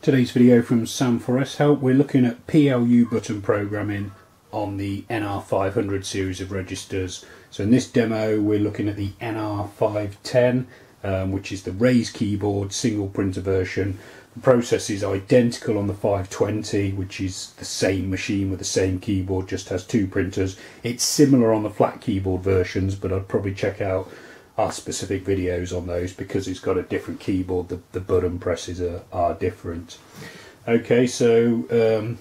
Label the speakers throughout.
Speaker 1: Today's video from Sam4S Help. We're looking at PLU button programming on the NR500 series of registers. So in this demo we're looking at the NR510 um, which is the raised keyboard single printer version. The process is identical on the 520 which is the same machine with the same keyboard just has two printers. It's similar on the flat keyboard versions but I'd probably check out our specific videos on those because it's got a different keyboard. The, the button presses are, are different. Okay so um,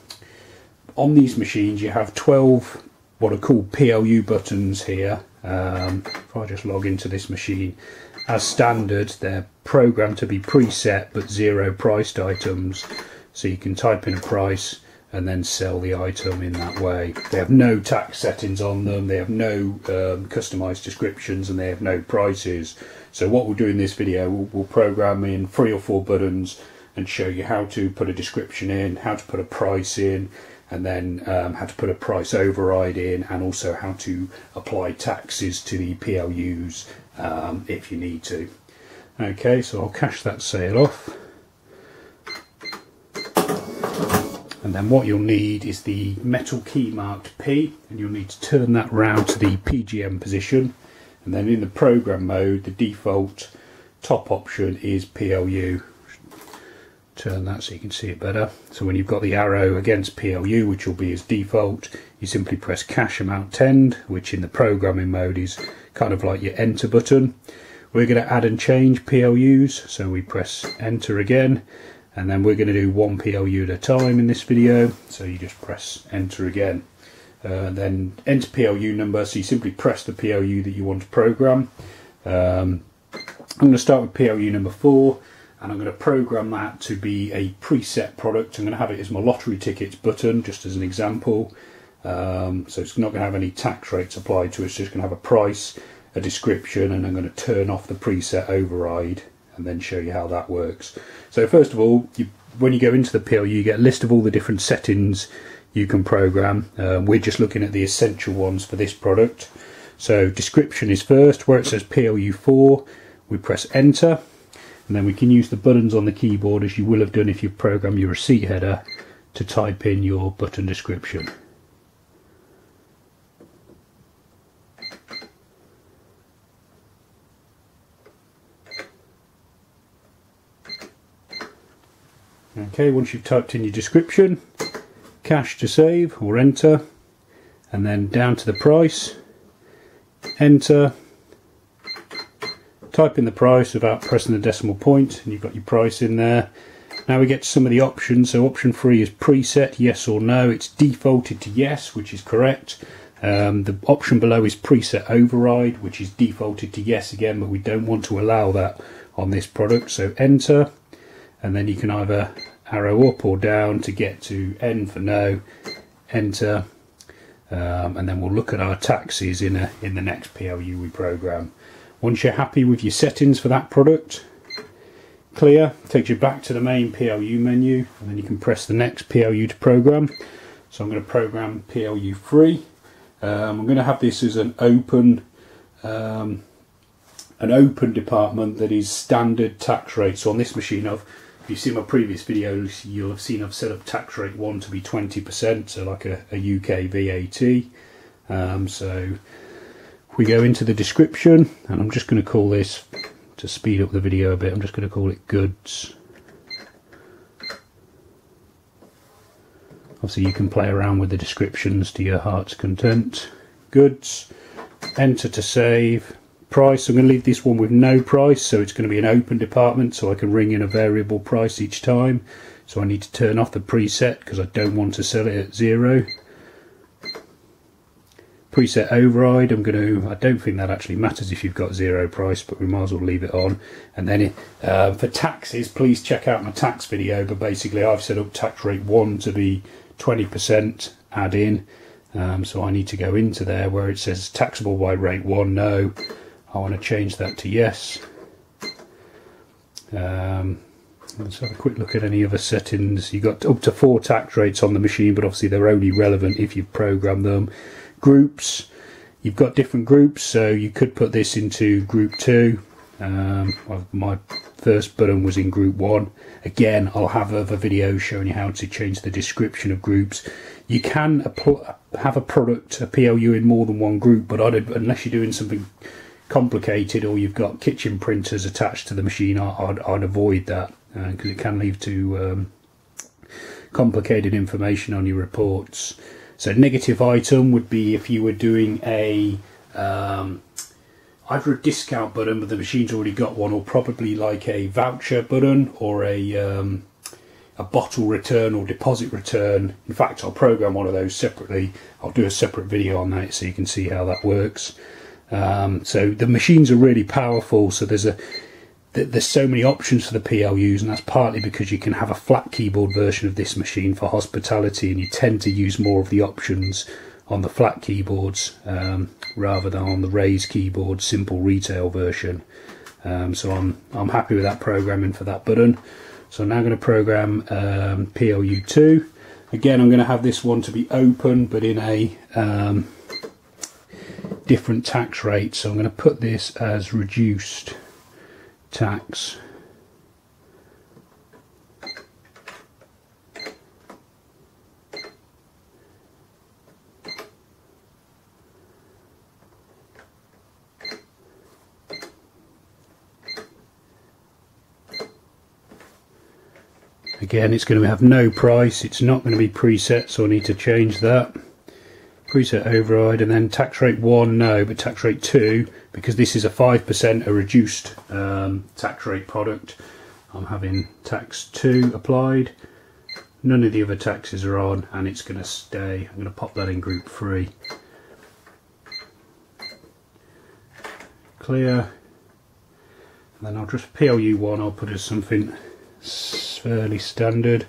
Speaker 1: on these machines you have 12 what are called PLU buttons here. Um, if I just log into this machine as standard they're programmed to be preset but zero priced items. So you can type in a price and then sell the item in that way. They have no tax settings on them, they have no um, customized descriptions and they have no prices. So what we'll do in this video, we'll, we'll program in three or four buttons and show you how to put a description in, how to put a price in, and then um, how to put a price override in and also how to apply taxes to the PLUs um, if you need to. Okay, so I'll cash that sale off. And then what you'll need is the metal key marked P and you'll need to turn that round to the PGM position. And then in the program mode the default top option is PLU turn that so you can see it better. So when you've got the arrow against PLU which will be as default you simply press cash amount tend which in the programming mode is kind of like your enter button. We're going to add and change PLUs so we press enter again and then we're going to do one PLU at a time in this video. So you just press enter again. Uh, then enter PLU number. So you simply press the PLU that you want to program. Um, I'm going to start with PLU number 4 and I'm going to program that to be a preset product. I'm going to have it as my lottery tickets button just as an example. Um, so it's not going to have any tax rates applied to it. It's just going to have a price a description and I'm going to turn off the preset override and then show you how that works. So first of all, you, when you go into the PLU, you get a list of all the different settings you can program. Um, we're just looking at the essential ones for this product. So description is first, where it says PLU4, we press enter, and then we can use the buttons on the keyboard as you will have done if you program your receipt header to type in your button description. Okay, once you've typed in your description, cash to save or enter, and then down to the price, enter, type in the price without pressing the decimal point, and you've got your price in there. Now we get to some of the options. So option three is preset, yes or no. It's defaulted to yes, which is correct. Um, the option below is preset override, which is defaulted to yes again, but we don't want to allow that on this product. So enter, and then you can either arrow up or down to get to N for no, enter, um, and then we'll look at our taxes in, a, in the next PLU we program. Once you're happy with your settings for that product, clear, takes you back to the main PLU menu, and then you can press the next PLU to program. So I'm going to program PLU 3. Um, I'm going to have this as an open um, an open department that is standard tax rate. So on this machine I've if you've seen my previous videos, you'll have seen I've set up tax rate 1 to be 20%, so like a, a UK VAT. Um, so we go into the description, and I'm just going to call this, to speed up the video a bit, I'm just going to call it goods. Obviously you can play around with the descriptions to your heart's content. Goods, enter to save, price. I'm going to leave this one with no price, so it's going to be an open department, so I can ring in a variable price each time. So I need to turn off the preset because I don't want to sell it at zero. Preset override, I'm going to, I don't think that actually matters if you've got zero price, but we might as well leave it on. And then uh, for taxes, please check out my tax video, but basically I've set up tax rate 1 to be 20% add in. Um, so I need to go into there where it says taxable by rate 1, no. I want to change that to yes. Um, let's have a quick look at any other settings. You've got up to four tax rates on the machine, but obviously they're only relevant if you've programmed them. Groups, you've got different groups, so you could put this into group two, Um, my first button was in group one. Again, I'll have other videos showing you how to change the description of groups. You can have a product, a PLU in more than one group, but I'd, unless you're doing something complicated or you've got kitchen printers attached to the machine, I'd, I'd avoid that because uh, it can lead to um, complicated information on your reports. So negative item would be if you were doing a um, either a discount button, but the machine's already got one, or probably like a voucher button or a um, a bottle return or deposit return. In fact, I'll program one of those separately. I'll do a separate video on that so you can see how that works. Um, so the machines are really powerful. So there's a there's so many options for the PLUs, and that's partly because you can have a flat keyboard version of this machine for hospitality, and you tend to use more of the options on the flat keyboards um, rather than on the raised keyboard simple retail version. Um, so I'm I'm happy with that programming for that button. So I'm now going to program um, PLU2. Again, I'm going to have this one to be open, but in a um, different tax rates. So I'm going to put this as reduced tax. Again, it's going to have no price. It's not going to be preset, so I need to change that. Preset override and then tax rate 1, no, but tax rate 2, because this is a 5% a reduced um, tax rate product. I'm having tax 2 applied. None of the other taxes are on and it's going to stay. I'm going to pop that in group 3. Clear. And then I'll just PLU1, I'll put as something fairly standard.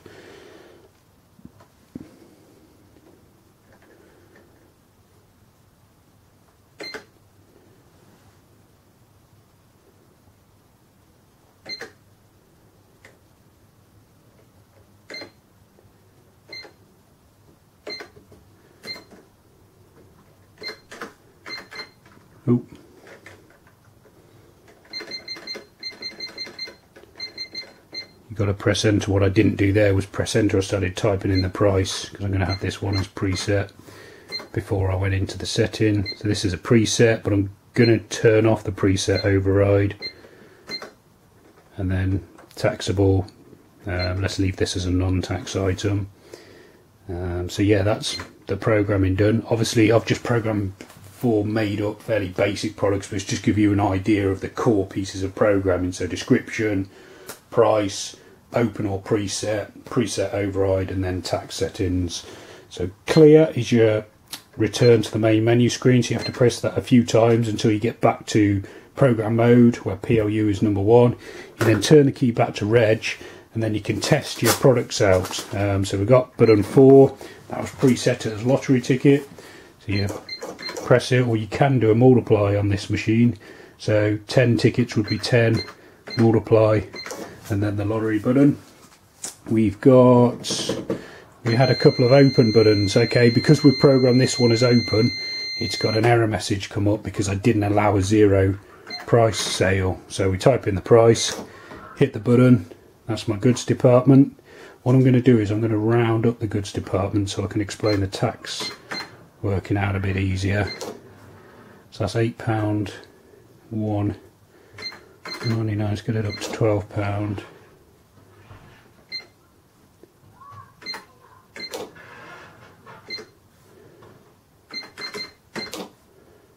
Speaker 1: Oop. got to press enter. What I didn't do there was press enter. I started typing in the price because I'm going to have this one as preset before I went into the setting. So this is a preset, but I'm going to turn off the preset override and then taxable. Um, let's leave this as a non-tax item. Um, so yeah, that's the programming done. Obviously, I've just programmed four made up fairly basic products, but just give you an idea of the core pieces of programming. So description, price, open or preset, preset override, and then tax settings. So clear is your return to the main menu screen. So you have to press that a few times until you get back to program mode where PLU is number one. You then turn the key back to reg and then you can test your products out. Um, so we've got button four, that was preset as lottery ticket. So you press it or you can do a multiply on this machine. So 10 tickets would be 10, multiply and then the lottery button. We've got, we had a couple of open buttons, okay, because we've programmed this one as open, it's got an error message come up because I didn't allow a zero price sale. So we type in the price, hit the button, that's my goods department. What I'm going to do is I'm going to round up the goods department so I can explain the tax working out a bit easier. So that's £8, 1 99 let's get it up to 12 pound.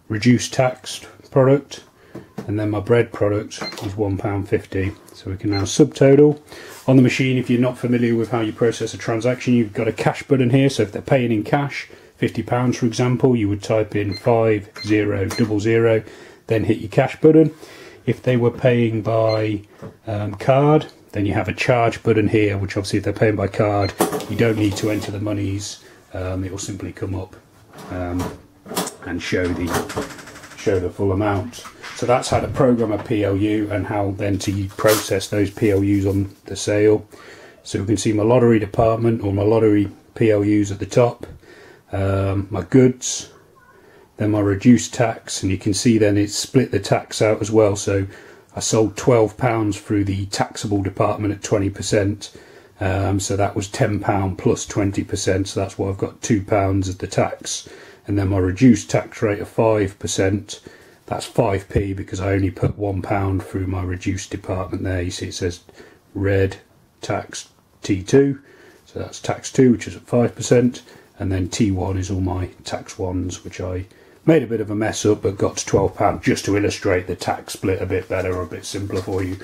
Speaker 1: Reduced taxed product and then my bread product is £1.50 so we can now subtotal. On the machine if you're not familiar with how you process a transaction you've got a cash button here so if they're paying in cash £50 for example you would type in 5000 then hit your cash button if they were paying by um, card, then you have a charge button here, which obviously if they're paying by card, you don't need to enter the monies. Um, it will simply come up um, and show the show the full amount. So that's how to program a PLU and how then to process those PLUs on the sale. So we can see my lottery department or my lottery PLUs at the top, um, my goods, then my reduced tax and you can see then it's split the tax out as well so I sold £12 through the taxable department at 20%. Um, so that was £10 plus 20%. So that's why I've got £2 as the tax. And then my reduced tax rate of 5%. That's 5p because I only put £1 through my reduced department there. You see it says red tax T2. So that's tax 2, which is at 5%. And then T1 is all my tax ones, which I made a bit of a mess up but got to £12 just to illustrate the tax split a bit better or a bit simpler for you.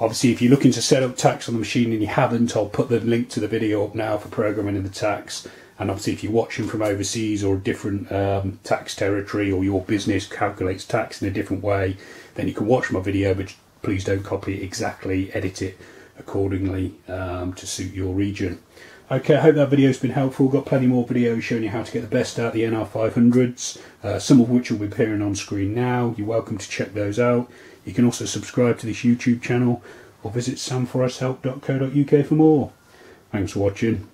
Speaker 1: Obviously, if you're looking to set up tax on the machine and you haven't, I'll put the link to the video up now for programming in the tax. And obviously, if you're watching from overseas or a different um, tax territory or your business calculates tax in a different way, then you can watch my video, but please don't copy it exactly, edit it accordingly um, to suit your region. Okay, I hope that video's been helpful. Got plenty more videos showing you how to get the best out of the NR500s, uh, some of which will be appearing on screen now. You're welcome to check those out. You can also subscribe to this YouTube channel or visit sam4shelp.co.uk for more. Thanks for watching.